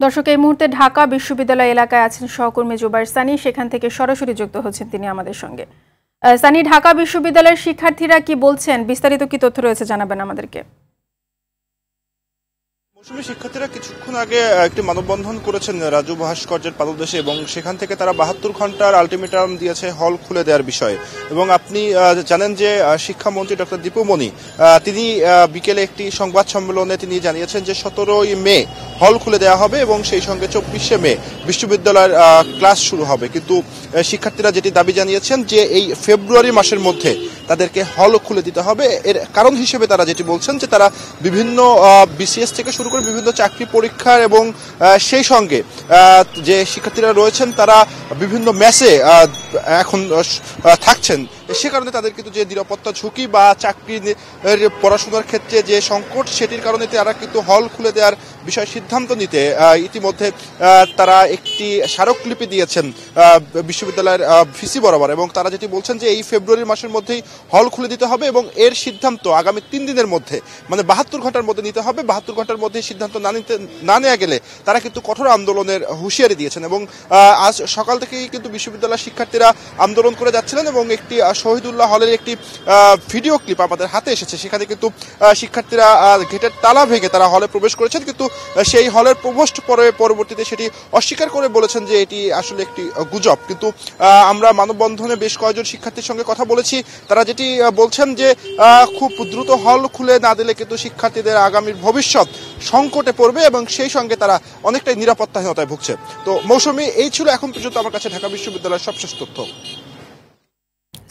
দর্শক, এই মুহূর্তে ঢাকা বিশ্ববিদ্যালয় এলাকায় আছেন সহকর্মী জুবাইর সানি। সেখান থেকে সরাসরি যুক্ত হচ্ছেন তিনি আমাদের সঙ্গে। সানি, ঢাকা বিশ্ববিদ্যালয়ের শিক্ষার্থীরা কি বলছেন? বিস্তারিত কি তথ্য রয়েছে জানাবেন আমাদেরকে। শিক্ষার্থীরা কিছুক্ষণ আগে একটি মানববন্ধন করেছেন রাজু ভাস্কর্যের পাদদেশে এবং সেখান থেকে তারা বাহাত্তর ঘণ্টার আলটিমেটাম দিয়েছে হল খুলে দেওয়ার বিষয়ে। এবং আপনি জানেন যে শিক্ষামন্ত্রী ডক্টর দীপুমণি তিনি বিকেলে একটি সংবাদ সম্মেলনে তিনি জানিয়েছেন যে সতেরোই মে হল খুলে দেওয়া হবে এবং সেই সঙ্গে চব্বিশে মে বিশ্ববিদ্যালয়ের ক্লাস শুরু হবে। কিন্তু শিক্ষার্থীরা যেটি দাবি জানিয়েছেন যে এই ফেব্রুয়ারি মাসের মধ্যে তাদেরকে হল খুলে দিতে হবে। এর কারণ হিসেবে তারা যেটি বলছেন যে তারা বিভিন্ন বিসিএস থেকে শুরু করে বিভিন্ন চাকরি পরীক্ষার এবং সেই সঙ্গে যে শিক্ষার্থীরা রয়েছেন তারা বিভিন্ন ম্যাচে এখন থাকছেন। সে কারণে তাদের কিন্তু যে নিরাপত্তা ঝুঁকি বা চাকরি পড়াশোনার ক্ষেত্রে যে সংকট, সেটির কারণে তারা কিন্তু হল খুলে দেওয়ার বিষয়ে সিদ্ধান্ত নিতে ইতিমধ্যে তারা একটি স্মারকলিপি দিয়েছেন বিশ্ববিদ্যালয়ের ভিসি বরাবর। এবং তারা যেটি বলছেন যে এই ফেব্রুয়ারি মাসের মধ্যেই হল খুলে দিতে হবে এবং এর সিদ্ধান্ত আগামী তিন দিনের মধ্যে মানে বাহাত্তর ঘণ্টার মধ্যে নিতে হবে। বাহাত্তর ঘণ্টার মধ্যে সিদ্ধান্ত না নিতে, না নেওয়া গেলে তারা কিন্তু কঠোর আন্দোলনের হুঁশিয়ারি দিয়েছেন। এবং আজ সকাল থেকেই কিন্তু বিশ্ববিদ্যালয়ের শিক্ষার্থীরা আন্দোলন করে যাচ্ছিলেন এবং একটি শহীদুল্লাহ হলের একটি ভিডিও ক্লিপ আমাদের হাতে এসেছে। সেখানে কিন্তু শিক্ষার্থীরা গেটের তালা ভেঙে তারা হলে প্রবেশ করেছেন। কিন্তু সেই হলের প্রভোস্ট পরে, পরবর্তীতে সেটি অস্বীকার করে বলেছেন যে এটি আসলে একটি গুজব। কিন্তু আমরা মানববন্ধনে বেশ কয়েকজন শিক্ষার্থীর সঙ্গে কথা বলেছি। তারা যেটি বলছেন যে খুব দ্রুত হল খুলে না দিলে কিন্তু শিক্ষার্থীদের আগামীর ভবিষ্যৎ সংকটে পড়বে এবং সেই সঙ্গে তারা অনেকটাই নিরাপত্তাহীনতায় ভুগছে। তো, মৌসুমী, এই ছিল এখন পর্যন্ত আমার কাছে ঢাকা বিশ্ববিদ্যালয়ের সবশেষ তথ্য।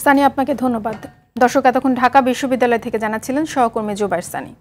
সানি আপনাকে ধন্যবাদ। দর্শক এতক্ষণ ঢাকা বিশ্ববিদ্যালয় থেকে জানাচ্ছিলেন সহকর্মী জুবাইর সানি।